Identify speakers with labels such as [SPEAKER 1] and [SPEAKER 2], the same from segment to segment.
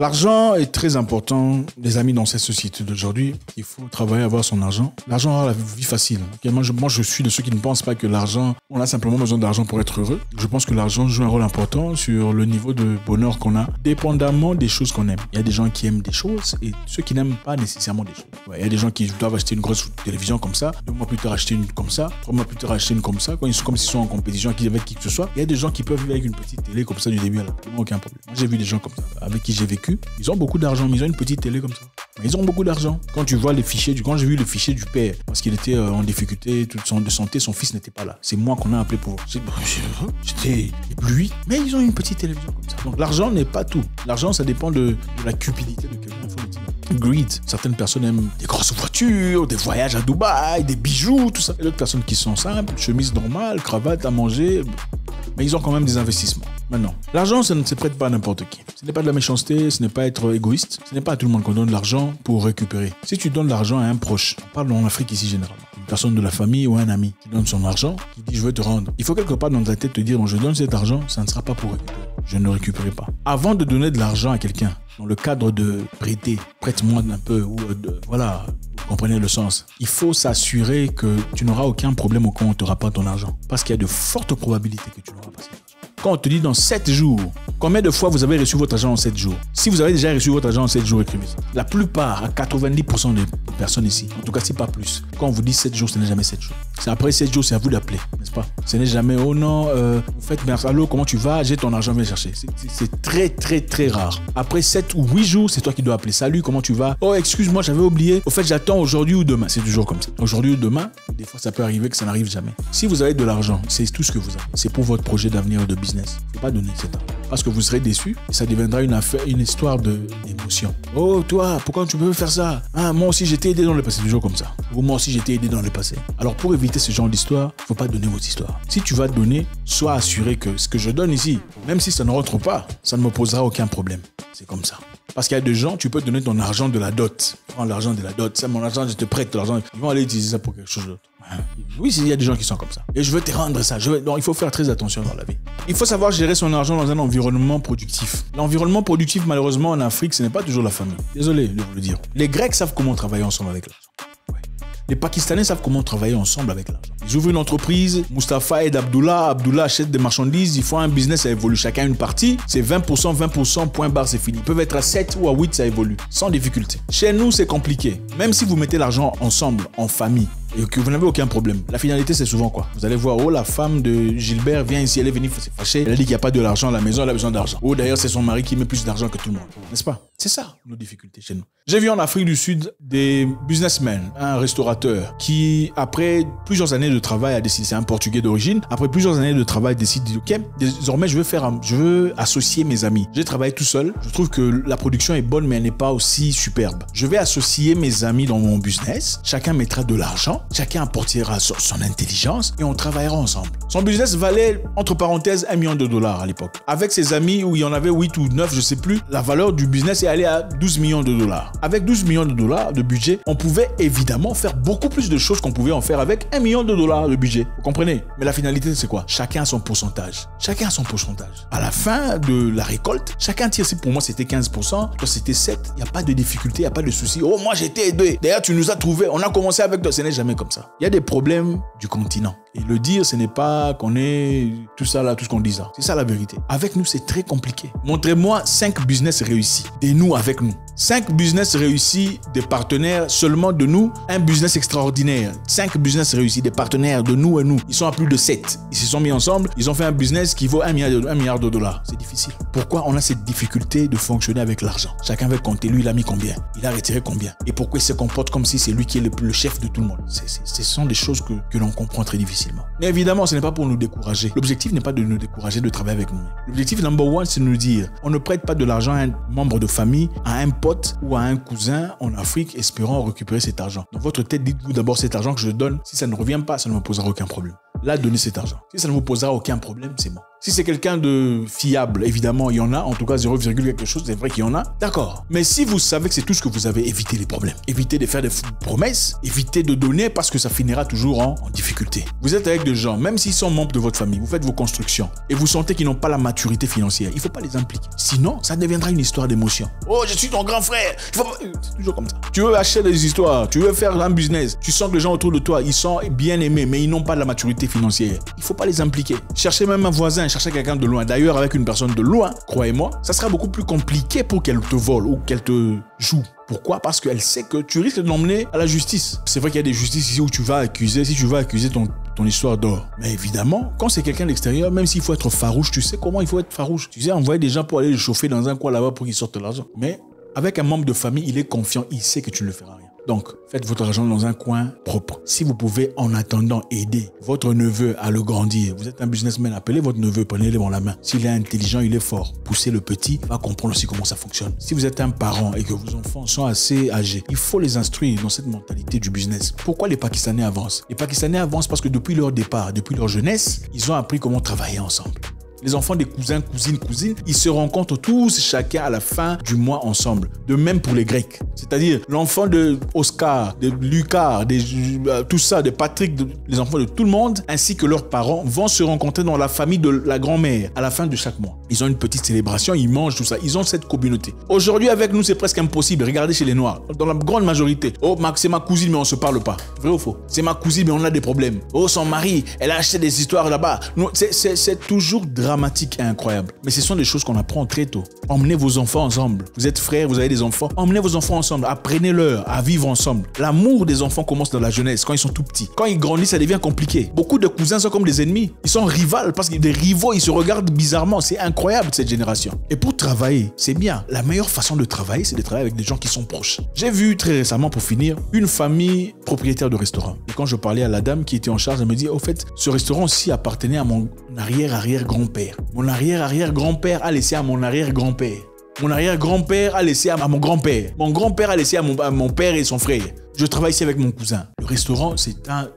[SPEAKER 1] L'argent est très important, les amis, dans cette société d'aujourd'hui. Il faut travailler, avoir son argent. L'argent rend la vie facile. Moi je, moi, je suis de ceux qui ne pensent pas que l'argent, on a simplement besoin d'argent pour être heureux. Je pense que l'argent joue un rôle important sur le niveau de bonheur qu'on a, dépendamment des choses qu'on aime. Il y a des gens qui aiment des choses et ceux qui n'aiment pas nécessairement des choses. Il y a des gens qui doivent acheter une grosse télévision comme ça, deux mois plus tard acheter une comme ça, trois mois plus tard acheter une comme ça, quand ils sont comme s'ils sont en compétition avec qui que ce soit. Il y a des gens qui peuvent vivre avec une petite télé comme ça du début à la fin. Aucun problème. J'ai vu des gens comme ça, avec qui j'ai vécu. Ils ont beaucoup d'argent, mais ils ont une petite télé comme ça. Mais ils ont beaucoup d'argent. Quand tu vois les fichiers du, quand j'ai vu le fichier du père, parce qu'il était euh, en difficulté de santé, son fils n'était pas là. C'est moi qu'on a appelé pour. J'étais ébloui. Mais ils ont une petite télévision comme ça. Donc l'argent n'est pas tout. L'argent, ça dépend de, la cupidité de quelqu'un. Greed. Certaines personnes aiment des grosses voitures, des voyages à Dubaï, des bijoux, tout ça. Et d'autres personnes qui sont simples, chemise normale, cravate à manger. Ils ont quand même des investissements. Maintenant, l'argent, ça ne se prête pas à n'importe qui. Ce n'est pas de la méchanceté, ce n'est pas être égoïste. Ce n'est pas à tout le monde qu'on donne de l'argent pour récupérer. Si tu donnes de l'argent à un proche, on parle en Afrique ici généralement, une personne de la famille ou un ami qui donne son argent, qui dit je veux te rendre. Il faut quelque part dans ta tête te dire bon, je donne cet argent, ça ne sera pas pour récupérer. Je ne récupérerai pas. Avant de donner de l'argent à quelqu'un, dans le cadre de prêter, prête-moi un peu, ou de, voilà, comprenez le sens. Il faut s'assurer que tu n'auras aucun problème au compte, tu n'auras pas ton argent. Parce qu'il y a de fortes probabilités que tu n'auras pas. Quand on te dit dans 7 jours, combien de fois vous avez reçu votre argent en 7 jours? Si vous avez déjà reçu votre argent en 7 jours, écrivez. La plupart, à 90% des personnes ici, en tout cas si pas plus, quand on vous dit 7 jours, ce n'est jamais 7 jours. C'est après 7 jours, c'est à vous d'appeler, pas Ce n'est jamais, oh non, euh, vous faites, merci, allô, comment tu vas? J'ai ton argent, viens chercher. C'est- très, très, très rare. Après 7 ou 8 jours, c'est toi qui dois appeler. Salut, comment tu vas? Oh, excuse-moi, j'avais oublié. Au fait, j'attends aujourd'hui ou demain. C'est toujours comme ça. Aujourd'hui ou demain, des fois, ça peut arriver que ça n'arrive jamais. Si vous avez de l'argent, c'est tout ce que vous avez. C'est pour votre projet d'avenir de business. Faut pas donner cet argent. Parce que vous serez déçu ça deviendra une affaire, une histoire d'émotion. Oh, toi, pourquoi tu peux faire ça? Ah, moi aussi, j'étais aidé dans le passé. C'est toujours comme ça. Ou moi aussi, j'étais aidé dans le passé. Alors, pour éviter ce genre d'histoire, faut pas donner votre histoire. Si tu vas donner, sois assuré que ce que je donne ici, même si ça ne rentre pas, ça ne me posera aucun problème. C'est comme ça. Parce qu'il y a des gens, tu peux donner ton argent de la dot. Prends l'argent de la dot. C'est mon argent, je te prête l'argent. Ils vont aller utiliser ça pour quelque chose d'autre. Oui, il y a des gens qui sont comme ça. Et je veux te rendre ça. Donc, il faut faire très attention dans la vie. Il faut savoir gérer son argent dans un environnement productif. L'environnement productif, malheureusement, en Afrique, ce n'est pas toujours la famille. Désolé de vous le dire. Les Grecs savent comment travailler ensemble avec l'argent. Les Pakistanais savent comment travailler ensemble avec l'argent. Ils ouvrent une entreprise, Mustapha aide Abdullah, Abdullah achète des marchandises, ils font un business, ça évolue. Chacun une partie, c'est 20%, 20%, point barre, c'est fini. Ils peuvent être à 7 ou à 8, ça évolue, sans difficulté. Chez nous, c'est compliqué. Même si vous mettez l'argent ensemble, en famille, et que vous n'avez aucun problème. La finalité, c'est souvent quoi? Vous allez voir, oh, la femme de Gilbert vient ici, elle est venue se fâcher, elle a dit qu'il n'y a pas de l'argent à la maison, elle a besoin d'argent. Oh, d'ailleurs, c'est son mari qui met plus d'argent que tout le monde. N'est-ce pas? C'est ça, nos difficultés chez nous. J'ai vu en Afrique du Sud des businessmen, un restaurateur, qui, après plusieurs années de travail, a décidé, c'est un Portugais d'origine, après plusieurs années de travail, décide, ok, désormais, je veux faire, je veux associer mes amis. J'ai travaillé tout seul. Je trouve que la production est bonne, mais elle n'est pas aussi superbe. Je vais associer mes amis dans mon business. Chacun mettra de l'argent. Chacun apportera son, intelligence et on travaillera ensemble. Son business valait, entre parenthèses, un million de dollars à l'époque. Avec ses amis, où il y en avait 8 ou 9, je sais plus, la valeur du business est allée à 12 millions de dollars. Avec 12 millions de dollars de budget, on pouvait évidemment faire beaucoup plus de choses qu'on pouvait en faire avec un million de dollars de budget. Vous comprenez? Mais la finalité, c'est quoi? Chacun a son pourcentage. Chacun a son pourcentage. À la fin de la récolte, chacun tire. Si pour moi c'était 15%, toi c'était 7, il n'y a pas de difficulté, il n'y a pas de souci. Oh, moi j'étais aidé. D'ailleurs, tu nous as trouvé. On a commencé avec toi. Ce n'est jamais comme ça. Il y a des problèmes du continent. Et le dire, ce n'est pas qu'on est tout ça là, tout ce qu'on dit ça. C'est ça la vérité. Avec nous, c'est très compliqué. Montrez-moi 5 business réussis. Nous avec nous. 5 business réussis des partenaires seulement de nous. Un business extraordinaire. 5 business réussis des partenaires de nous et nous. Ils sont à plus de 7. Ils se sont mis ensemble. Ils ont fait un business qui vaut 1 milliard de, 1 milliard de dollars. C'est difficile. Pourquoi on a cette difficulté de fonctionner avec l'argent? Chacun veut compter. Lui, il a mis combien? Il a retiré combien? Et pourquoi il se comporte comme si c'est lui qui est le, chef de tout le monde? Ce sont des choses que, que l'on comprend très difficilement. Mais évidemment, ce n'est pas pour nous décourager. L'objectif n'est pas de nous décourager de travailler avec nous. L'objectif number one, c'est de nous dire on ne prête pas de l'argent à un membre de famille, à un pote ou à un cousin en Afrique espérant récupérer cet argent. Dans votre tête, dites-vous d'abord cet argent que je donne. Si ça ne revient pas, ça ne me posera aucun problème. Là, donnez cet argent. Si ça ne vous posera aucun problème, c'est bon. Si c'est quelqu'un de fiable, évidemment, il y en a, en tout cas 0, quelque chose, c'est vrai qu'il y en a. D'accord. Mais si vous savez que c'est tout ce que vous avez, évitez les problèmes. Évitez de faire des promesses, évitez de donner parce que ça finira toujours en, difficulté. Vous êtes avec des gens, même s'ils sont membres de votre famille, vous faites vos constructions et vous sentez qu'ils n'ont pas la maturité financière, il ne faut pas les impliquer. Sinon, ça deviendra une histoire d'émotion. Oh, je suis ton grand frère. C'est toujours comme ça. Tu veux acheter des histoires, tu veux faire un business, tu sens que les gens autour de toi, ils sont bien aimés, mais ils n'ont pas la maturité financière. Il ne faut pas les impliquer. Cherchez même un voisin, cherchez quelqu'un de loin. D'ailleurs, avec une personne de loin, croyez-moi, ça sera beaucoup plus compliqué pour qu'elle te vole ou qu'elle te joue. Pourquoi? Parce qu'elle sait que tu risques de l'emmener à la justice. C'est vrai qu'il y a des justices ici où tu vas accuser, si tu vas accuser ton, histoire d'or. Mais évidemment, quand c'est quelqu'un de l'extérieur, même s'il faut être farouche, tu sais comment il faut être farouche. Tu sais, envoyer des gens pour aller le chauffer dans un coin là-bas pour qu'ils sortent l'argent. Mais avec un membre de famille, il est confiant, il sait que tu ne le feras rien. Donc, faites votre argent dans un coin propre. Si vous pouvez, en attendant, aider votre neveu à le grandir, vous êtes un businessman, appelez votre neveu, prenez-le dans la main. S'il est intelligent, il est fort. Poussez le petit, va comprendre aussi comment ça fonctionne. Si vous êtes un parent et que vos enfants sont assez âgés, il faut les instruire dans cette mentalité du business. Pourquoi les Pakistanais avancent? Les Pakistanais avancent parce que depuis leur départ, depuis leur jeunesse, ils ont appris comment travailler ensemble. Les enfants des cousins, cousines, cousines, ils se rencontrent tous chacun à la fin du mois ensemble. De même pour les Grecs. C'est-à-dire l'enfant de Oscar, de Lucas, de, euh, tout ça, de Patrick, les enfants de tout le monde, ainsi que leurs parents, vont se rencontrer dans la famille de la grand-mère à la fin de chaque mois. Ils ont une petite célébration, ils mangent tout ça. Ils ont cette communauté. Aujourd'hui, avec nous, c'est presque impossible. Regardez chez les Noirs. Dans la grande majorité. Oh, c'est ma cousine, mais on se parle pas. Vrai ou faux? C'est ma cousine, mais on a des problèmes. Oh, son mari, elle a acheté des histoires là-bas. C'est toujours dramatique et incroyable. Mais ce sont des choses qu'on apprend très tôt. Emmenez vos enfants ensemble. Vous êtes frères, vous avez des enfants. Emmenez vos enfants ensemble. Apprenez-leur à vivre ensemble. L'amour des enfants commence dans la jeunesse, quand ils sont tout petits. Quand ils grandissent, ça devient compliqué. Beaucoup de cousins sont comme des ennemis. Ils sont rivales parce que des rivaux, ils se regardent bizarrement. C'est incroyable cette génération. Et pour travailler, c'est bien. La meilleure façon de travailler, c'est de travailler avec des gens qui sont proches. J'ai vu très récemment, pour finir, une famille propriétaire de restaurant. Et quand je parlais à la dame qui était en charge, elle me dit, au fait, ce restaurant-ci appartenait à mon arrière-arrière-grand-père. Mon arrière-arrière-grand-père a laissé à mon arrière-grand-père. Mon arrière-grand-père a laissé à mon grand-père. Mon grand-père a laissé à mon, père et son frère. Je travaille ici avec mon cousin. Le restaurant, c'est un,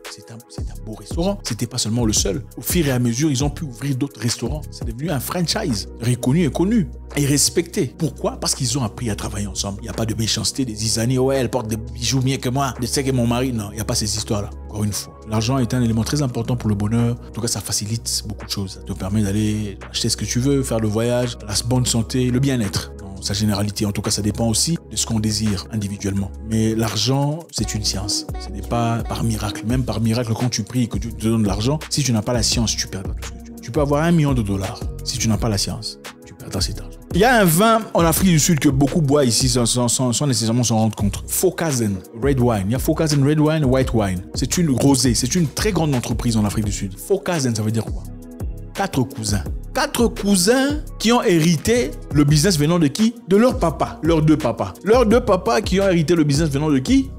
[SPEAKER 1] beau restaurant. C'était pas seulement le seul. Au fur et à mesure, ils ont pu ouvrir d'autres restaurants. C'est devenu un franchise reconnu et connu et respecté. Pourquoi? Parce qu'ils ont appris à travailler ensemble. Il n'y a pas de méchanceté, des isanis. Ouais, elle porte des bijoux mieux que moi. Je sais que mon mari. Non, il n'y a pas ces histoires-là. Encore une fois. L'argent est un élément très important pour le bonheur. En tout cas, ça facilite beaucoup de choses. Ça te permet d'aller acheter ce que tu veux, faire le voyage, la bonne santé, le bien-être sa généralité. En tout cas, ça dépend aussi de ce qu'on désire individuellement. Mais l'argent, c'est une science. Ce n'est pas par miracle. Même par miracle, quand tu pries et que Dieu te donne de l'argent, si tu n'as pas la science, tu perds tout ce que tu Tu peux avoir un million de dollars. Si tu n'as pas la science, tu perds cet argent. Il y a un vin en Afrique du Sud que beaucoup boivent ici sans, sans, nécessairement s'en rendre compte. Fokazen Red Wine. Il y a Fokazen Red Wine, White Wine. C'est une rosée. C'est une très grande entreprise en Afrique du Sud. Fokazen, ça veut dire quoi? Quatre cousins. Quatre cousins qui ont hérité le business venant de qui? De leur papa, leurs deux papas. Leurs deux papas qui ont hérité le business venant de qui?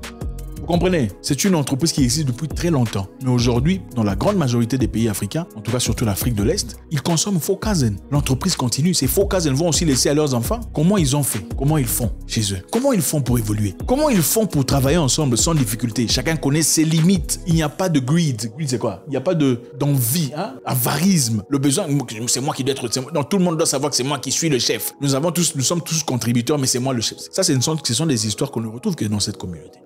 [SPEAKER 1] Vous comprenez? C'est une entreprise qui existe depuis très longtemps. Mais aujourd'hui, dans la grande majorité des pays africains, en tout cas surtout l'Afrique de l'Est, ils consomment Fokazen. L'entreprise continue. Ces Fokazen vont aussi laisser à leurs enfants. Comment ils ont fait? Comment ils font chez eux? Comment ils font pour évoluer? Comment ils font pour travailler ensemble sans difficulté? Chacun connaît ses limites. Il n'y a pas de greed. Greed, c'est quoi? Il n'y a pas de d'envie, hein? Avarisme. Le besoin, c'est moi qui dois être. Donc tout le monde doit savoir que c'est moi qui suis le chef. Nous avons tous, nous sommes tous contributeurs, mais c'est moi le chef. Ça, ce sont des histoires qu'on ne retrouve que dans cette communauté.